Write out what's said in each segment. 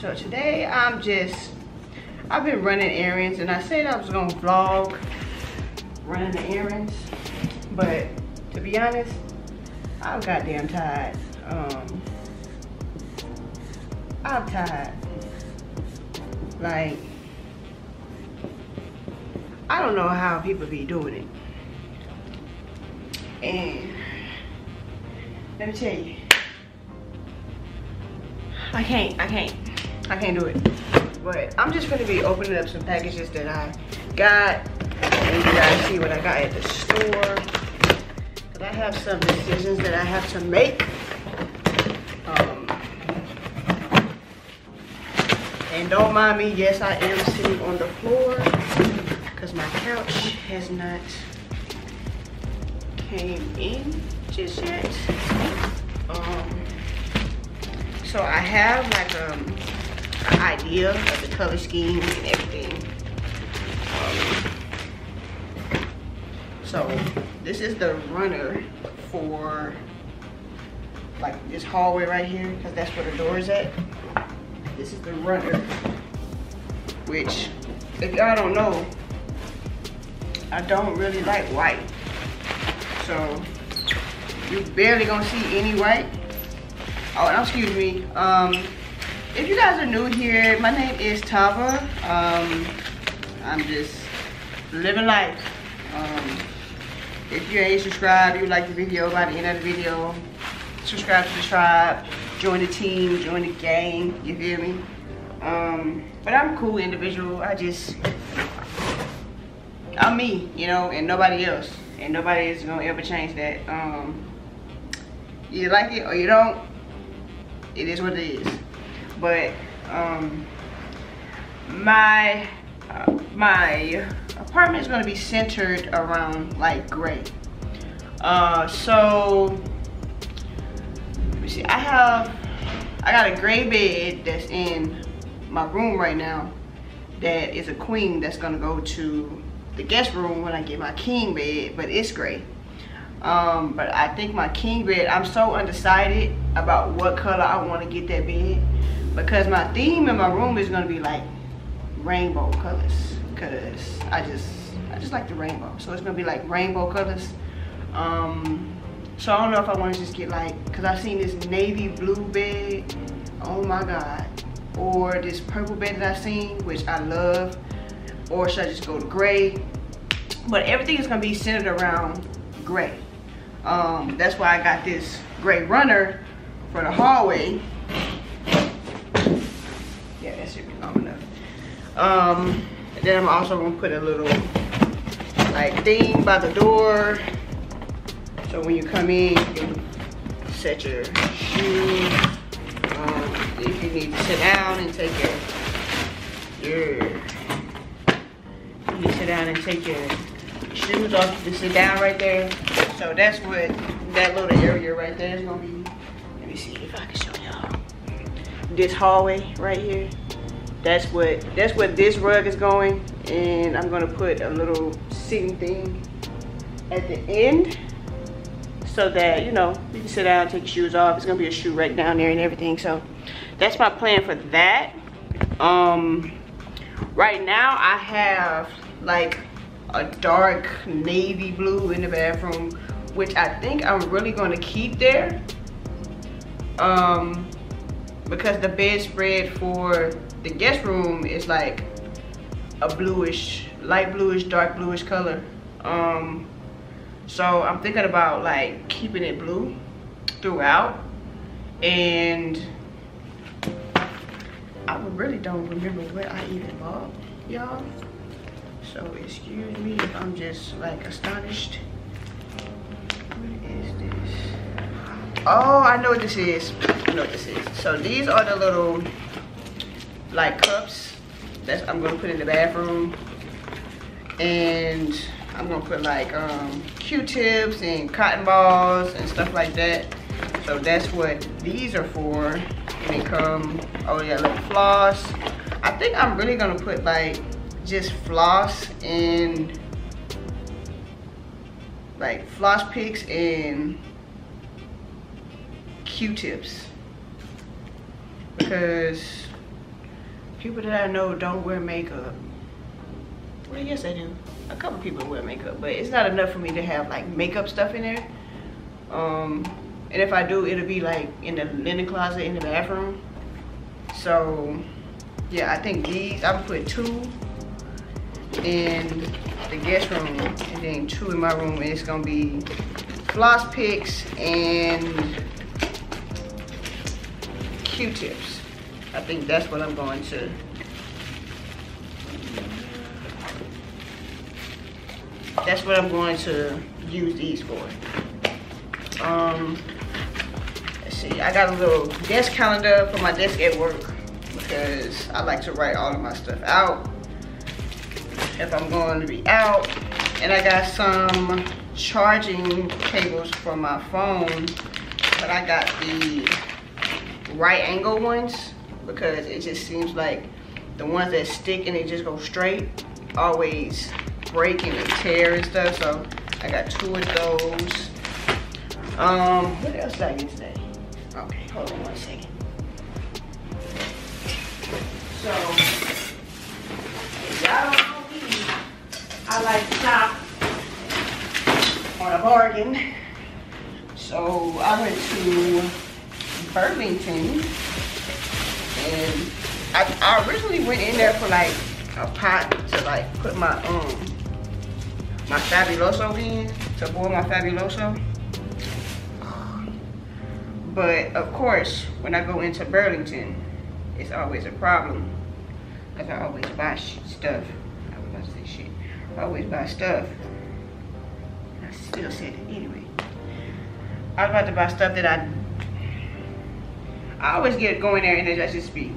so today i'm just i've been running errands and i said i was gonna vlog running the errands but to be honest i'm goddamn tired. Um i'm tired. Like i don't know how people be doing it. And let me tell you, I can't, I can't, I can't do it. But I'm just gonna be opening up some packages that I got. And you guys see what I got at the store. But I have some decisions that I have to make. Um, and don't mind me, yes, I am sitting on the floor because my couch has not came in just yet. Um, so I have like um, an idea of the color scheme and everything. Um, so this is the runner for like this hallway right here because that's where the door is at. This is the runner, which if y'all don't know, I don't really like white. So you barely gonna see any white. Oh, excuse me. Um, if you guys are new here, my name is Tava. Um, I'm just living life. Um, if you ain't subscribed, you like the video by the end of the video, subscribe to the tribe, join the team, join the gang, you feel me? Um, but I'm a cool individual. I just, I'm me, you know, and nobody else and nobody is gonna ever change that. Um, you like it or you don't, it is what it is. But um, my uh, my apartment is gonna be centered around like gray. Uh, so let me see, I have I got a gray bed that's in my room right now that is a queen that's gonna go to the guest room when I get my king bed, but it's gray. Um, but I think my king bed, I'm so undecided about what color I want to get that bed because my theme in my room is gonna be like rainbow colors because I just I just like the rainbow. So it's gonna be like rainbow colors. Um, so I don't know if I want to just get like, cause I've seen this navy blue bed. Oh my God. Or this purple bed that I've seen, which I love or should I just go to gray? But everything is gonna be centered around gray. Um, that's why I got this gray runner for the hallway. Should be long enough. Um, then I'm also gonna put a little like thing by the door. So when you come in, you can set your shoes. Um, if you need to sit down and take your, your you sit down and take your shoes off. You sit down right there. So that's what that little area right there is gonna be. Let me see if I can show y'all. This hallway right here. That's what that's what this rug is going. And I'm gonna put a little sitting thing at the end so that you know you can sit down take your shoes off it's gonna be a shoe rack down there and everything so that's my plan for that um right now i have like a dark navy blue in the bathroom, which I think I'm really gonna keep there. Um, because the bedspread for the guest room is like a bluish, light bluish, dark bluish color. Um, so I'm thinking about like keeping it blue throughout. And I really don't remember what I even bought, y'all. So excuse me if I'm just like astonished. Oh, I know what this is. I know what this is. So these are the little like cups that I'm gonna put in the bathroom. And I'm gonna put like um, Q-tips and cotton balls and stuff like that. So that's what these are for. And they come, oh yeah, little floss. I think I'm really gonna put like just floss and like floss picks and Q-tips because people that I know don't wear makeup. Well, yes, I do. A couple people wear makeup, but it's not enough for me to have like makeup stuff in there. Um, and if I do, it'll be like in the linen closet in the bathroom. So, yeah, I think these, I'm put two in the guest room and then two in my room. And it's gonna be floss picks and Q-tips. I think that's what I'm going to that's what I'm going to use these for. Um, let's see, I got a little desk calendar for my desk at work because I like to write all of my stuff out if I'm going to be out. And I got some charging cables for my phone, but I got the right angle ones because it just seems like the ones that stick and they just go straight always break and tear and stuff. So I got two of those. Um, what else did I get today? Okay, hold on one second. So, y'all don't know me. I like to shop on a bargain. So I went to Burlington and I, I originally went in there for like a pot to like put my um my Fabuloso in, to boil my Fabuloso. But of course, when I go into Burlington, it's always a problem. Cause I always buy stuff. I was about to say shit. I always buy stuff. I still said it anyway. I was about to buy stuff that I I always get going there and I just be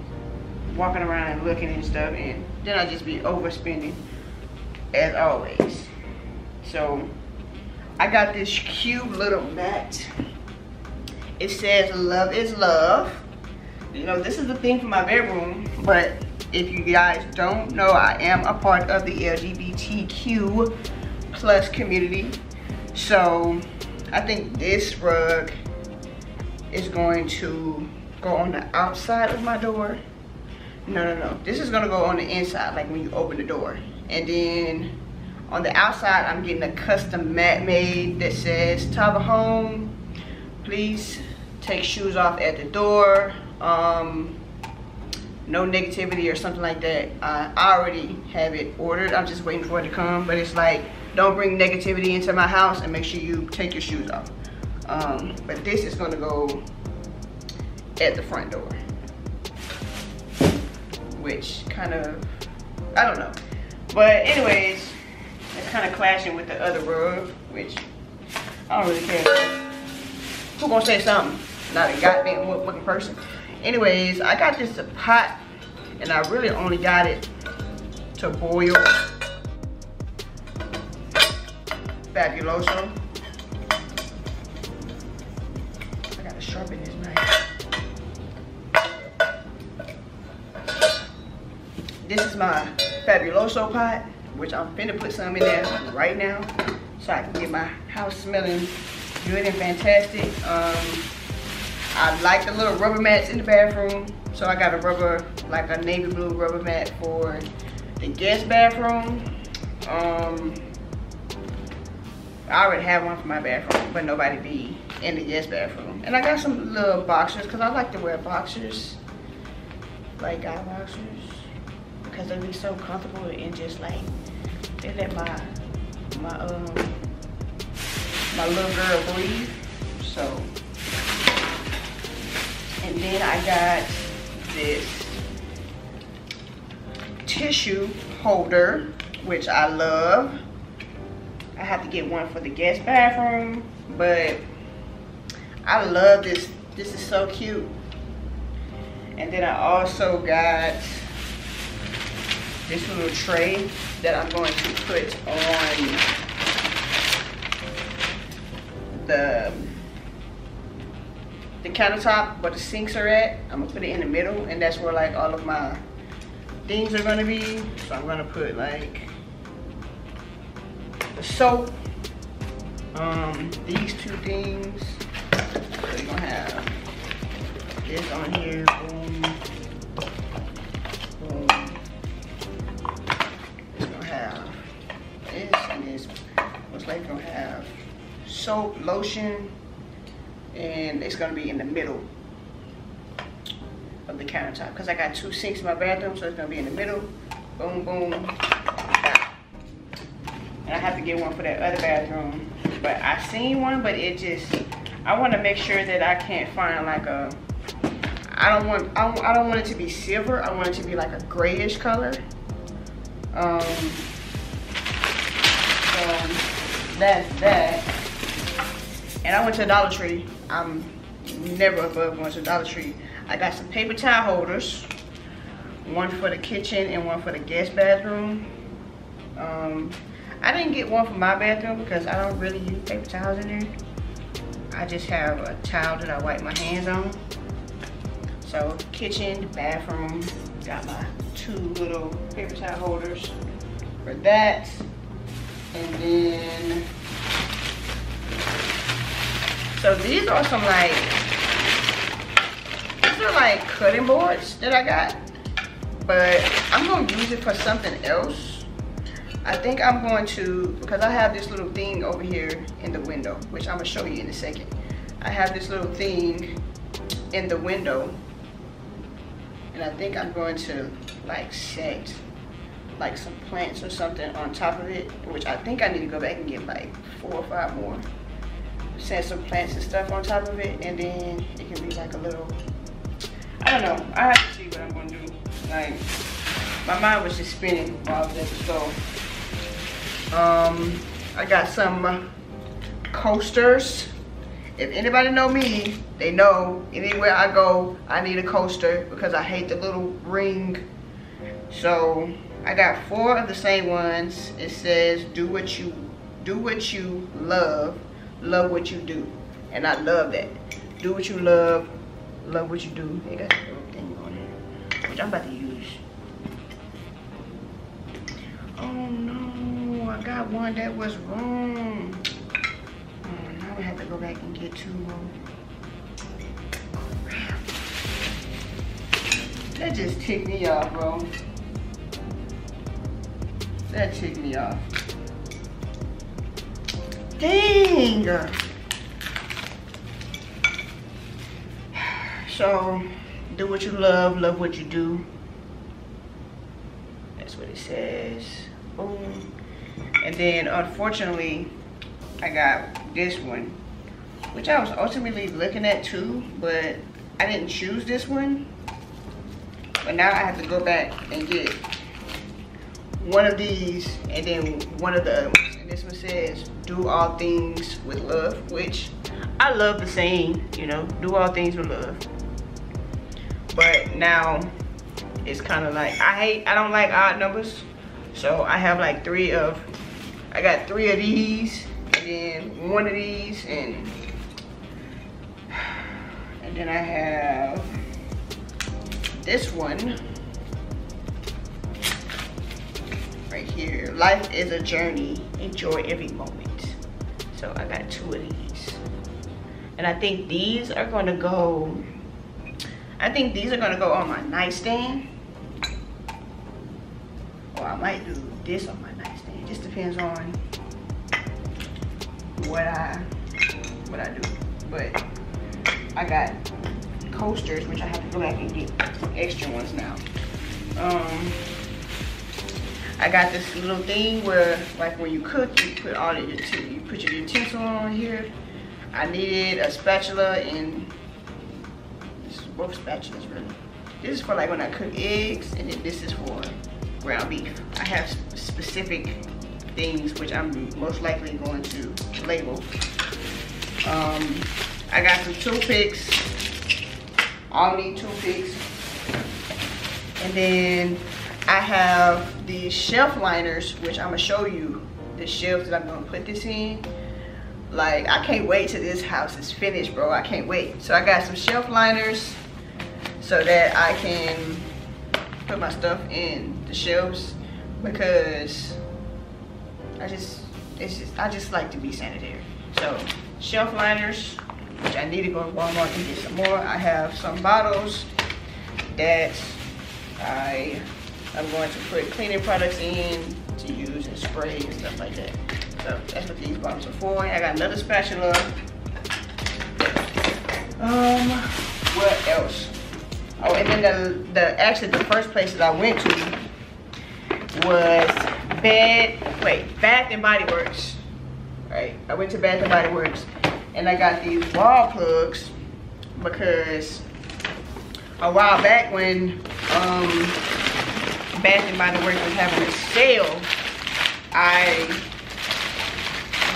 walking around and looking and stuff and then I just be overspending as always. So I got this cute little mat. It says love is love. You know, this is the thing for my bedroom, but if you guys don't know, I am a part of the LGBTQ plus community. So I think this rug is going to go on the outside of my door. No, no, no. This is gonna go on the inside, like when you open the door. And then on the outside, I'm getting a custom mat made that says Tava Home. Please take shoes off at the door. Um, no negativity or something like that. I already have it ordered. I'm just waiting for it to come. But it's like, don't bring negativity into my house and make sure you take your shoes off. Um, but this is gonna go at the front door. Which kind of, I don't know. But anyways, it's kind of clashing with the other rug, which I don't really care. Who gonna say something? Not a goddamn looking person. Anyways, I got this pot, and I really only got it to boil Fabuloso. I gotta sharpen this knife. This is my Fabuloso pot which I'm finna put some in there right now so I can get my house smelling good and fantastic. Um, I like the little rubber mats in the bathroom. So I got a rubber, like a navy blue rubber mat for the guest bathroom. Um, I already have one for my bathroom, but nobody be in the guest bathroom. And I got some little boxers, because I like to wear boxers, like guy boxers, because they be so comfortable and just like they let my my um my little girl breathe. So and then I got this tissue holder, which I love. I have to get one for the guest bathroom, but I love this. This is so cute. And then I also got this little tray that I'm going to put on the the countertop where the sinks are at. I'm gonna put it in the middle and that's where like all of my things are gonna be. So I'm gonna put like the soap, um, these two things. So you're gonna have this on here. Boom. It's gonna have soap, lotion, and it's gonna be in the middle of the countertop because I got two sinks in my bathroom, so it's gonna be in the middle. Boom, boom. And I have to get one for that other bathroom. But I seen one, but it just, I want to make sure that I can't find like a, I don't want, I don't, I don't want it to be silver. I want it to be like a grayish color. Um, so that's that. And I went to Dollar Tree. I'm never above going to Dollar Tree. I got some paper towel holders. One for the kitchen and one for the guest bathroom. Um, I didn't get one for my bathroom because I don't really use paper towels in there. I just have a towel that I wipe my hands on. So kitchen, bathroom, got my two little paper towel holders for that. And then, so these are some like these are like cutting boards that I got, but I'm gonna use it for something else. I think I'm going to, because I have this little thing over here in the window, which I'm gonna show you in a second. I have this little thing in the window, and I think I'm going to like set like some plants or something on top of it, which I think I need to go back and get like four or five more. Set some plants and stuff on top of it, and then it can be like a little I don't know. I have to see what I'm gonna do. Like, my mind was just spinning while I was at the store. Um, I got some coasters. If anybody know me, they know anywhere I go, I need a coaster because I hate the little ring. So I got four of the same ones. It says, do what you do what you love, love what you do. And I love that. Do what you love, love what you do. They got a little thing on it, which I'm about to use. Oh no, I got one that was wrong. Oh, now I have to go back and get two more. That just ticked me off, bro. That ticked me off. Dang! So, do what you love, love what you do. That's what it says. Boom. And then, unfortunately, I got this one, which I was ultimately looking at too, but I didn't choose this one. But now I have to go back and get one of these and then one of the other ones. And this one says, do all things with love, which I love the saying, you know, do all things with love but now it's kind of like I hate I don't like odd numbers so I have like three of I got three of these and then one of these and and then I have this one right here life is a journey enjoy every moment so I got two of these and I think these are gonna go I think these are gonna go on my nightstand. Or I might do this on my nightstand. It just depends on what I what I do. But I got coasters, which I have to go back and get extra ones now. Um, I got this little thing where, like when you cook, you put all of your, you put your utensil on here. I needed a spatula and this is both spatulas really. This is for like when I cook eggs and then this is for ground beef. I have specific things which I'm most likely going to label. Um, I got some toothpicks, Omni toothpicks. And then I have the shelf liners, which I'm gonna show you the shelves that I'm gonna put this in. Like, I can't wait till this house is finished, bro. I can't wait. So I got some shelf liners so that I can put my stuff in the shelves because I just it's just I just like to be sanitary. So shelf liners which I need to go to Walmart and get some more. I have some bottles that I am going to put cleaning products in to use and spray and stuff like that. So that's what these bottles are for. I got another spatula. Um, what else? Oh, and then the, the actually the first place that I went to was Bed, wait, Bath and Body Works. Right, I went to Bath and Body Works and I got these wall plugs because a while back when um, Bath Body Works was having a sale, I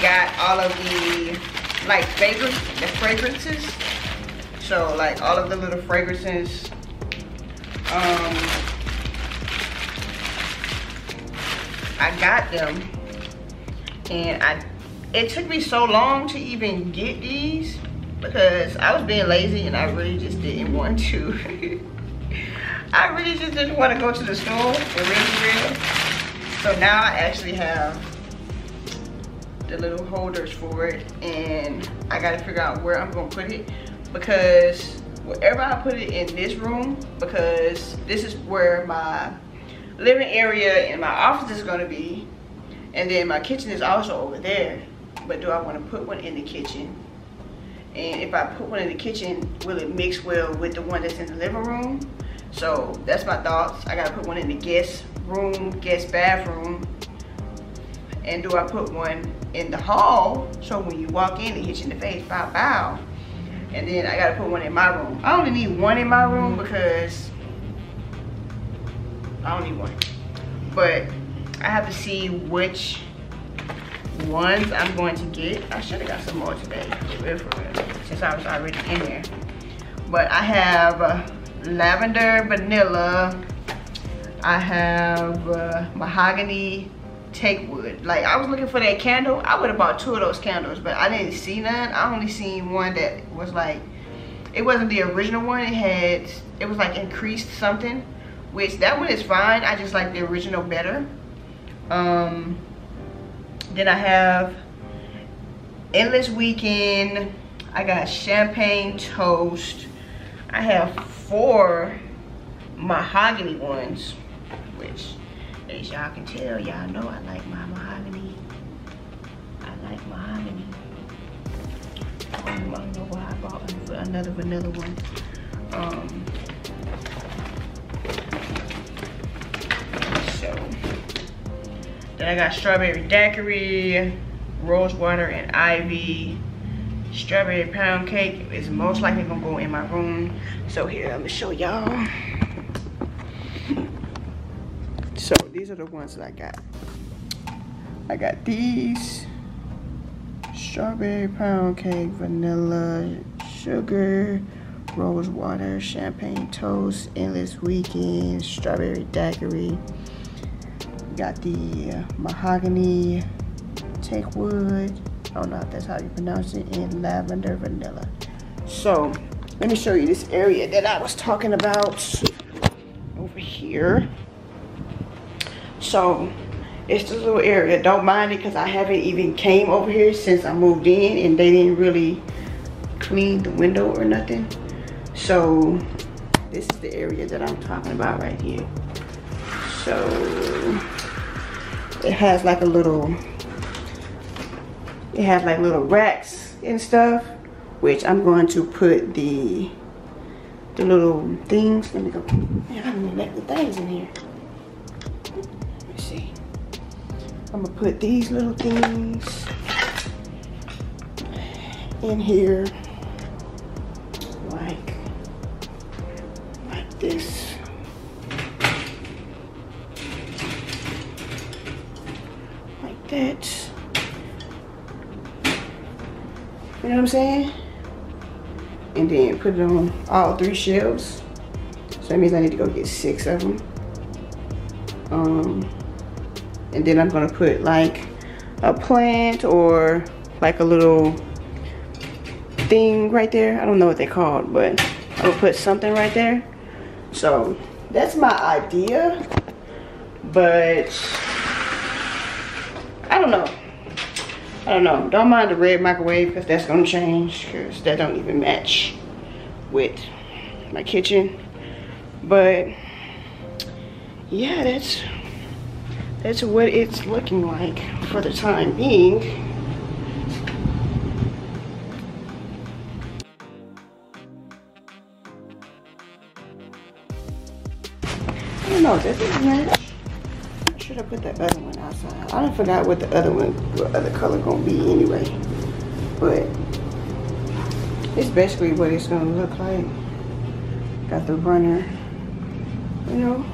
got all of the like fragrance, the fragrances. So like all of the little fragrances. Um, I got them and I it took me so long to even get these because I was being lazy and I really just didn't want to. I really just didn't want to go to the store for really real. So now I actually have the little holders for it and I gotta figure out where I'm gonna put it because wherever I put it in this room because this is where my living area and my office is gonna be and then my kitchen is also over there. But do I want to put one in the kitchen? And if I put one in the kitchen will it mix well with the one that's in the living room so that's my thoughts. I gotta put one in the guest room guest bathroom. And do I put one in the hall? So when you walk in it hits you in the face bow bow. And then I gotta put one in my room. I only need one in my room because I don't need one. But I have to see which ones I'm going to get. I should have got some more today, for real, for real, since I was already in there. But I have uh, lavender vanilla. I have uh, mahogany teakwood. Like I was looking for that candle. I would have bought two of those candles, but I didn't see none. I only seen one that was like, it wasn't the original one. It had, it was like increased something, which that one is fine. I just like the original better. Um, then I have Endless Weekend. I got Champagne Toast. I have four mahogany ones, which as y'all can tell, y'all know I like my mahogany. I like mahogany. I don't know why I bought another vanilla one. Um, so, Then I got strawberry daiquiri, rose water, and ivy. Strawberry pound cake is most likely gonna go in my room. So here, let me show y'all. So these are the ones that I got. I got these. Strawberry pound cake, vanilla, sugar, rose water, champagne toast, endless weekend, strawberry daiquiri, got the mahogany teakwood. I oh, don't know if that's how you pronounce it, in lavender vanilla. So let me show you this area that I was talking about over here. So it's this little area. Don't mind it because I haven't even came over here since I moved in and they didn't really clean the window or nothing. So this is the area that I'm talking about right here. So it has like a little it has like little racks and stuff which I'm going to put the the little things. Let me go. Man I didn't let the things in here. Let me see. I'm gonna put these little things in here. Like like this. Like that. You know what I'm saying? And then put it on all three shelves. So that means I need to go get six of them. Um, and then I'm gonna put like a plant or like a little thing right there. I don't know what they're called, but I'm gonna put something right there. So that's my idea, but I don't know. I don't know. Don't mind the red microwave because that's gonna change because that don't even match with my kitchen. But yeah, that's that's what it's looking like for the time being. I don't know, does it match? Should have put the other one outside. I don't forgot what the other one, what other color gonna be anyway. But it's basically what it's gonna look like. Got the runner, you know.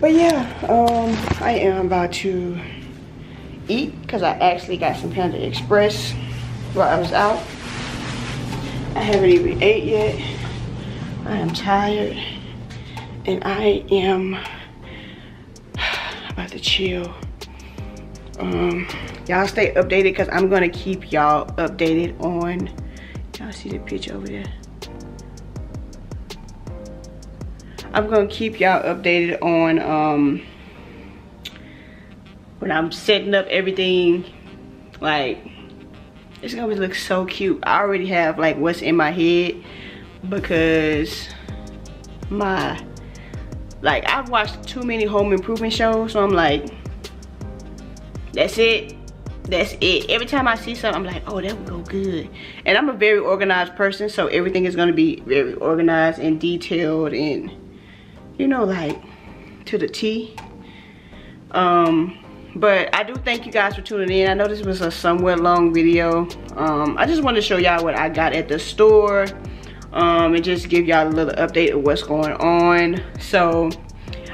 But yeah, um, I am about to eat because I actually got some Panda Express while I was out. I haven't even ate yet. I am tired and I am about to chill. Um, y'all stay updated because I'm gonna keep y'all updated on. Y'all see the picture over there? I'm gonna keep y'all updated on um, when I'm setting up everything. Like, it's gonna look so cute. I already have like what's in my head because my like I've watched too many home improvement shows, so I'm like, that's it. That's it. Every time I see something, I'm like, oh, that would go good. And I'm a very organized person, so everything is gonna be very organized and detailed and, you know, like to the T. Um, but I do thank you guys for tuning in. I know this was a somewhat long video. Um, I just want to show y'all what I got at the store um, and just give y'all a little update of what's going on. So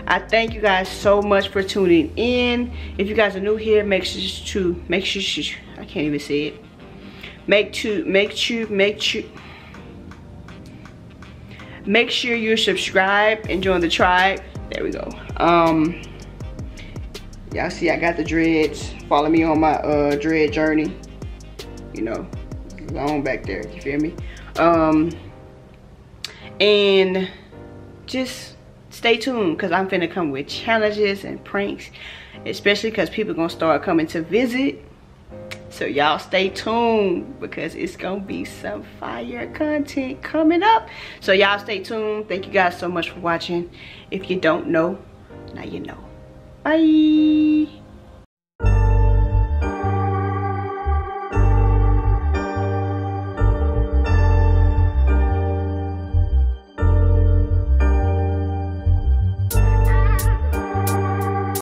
I thank you guys so much for tuning in. If you guys are new here, make sure to make sure I can't even say it. Make to make sure make sure make sure you're subscribed and join the tribe. There we go. Um y'all see I got the dreads. Follow me on my uh dread journey. You know, long back there, you feel me? Um and just stay tuned because I'm finna come with challenges and pranks, especially because people gonna start coming to visit. So y'all stay tuned because it's gonna be some fire content coming up. So y'all stay tuned. Thank you guys so much for watching. If you don't know, now you know. Bye.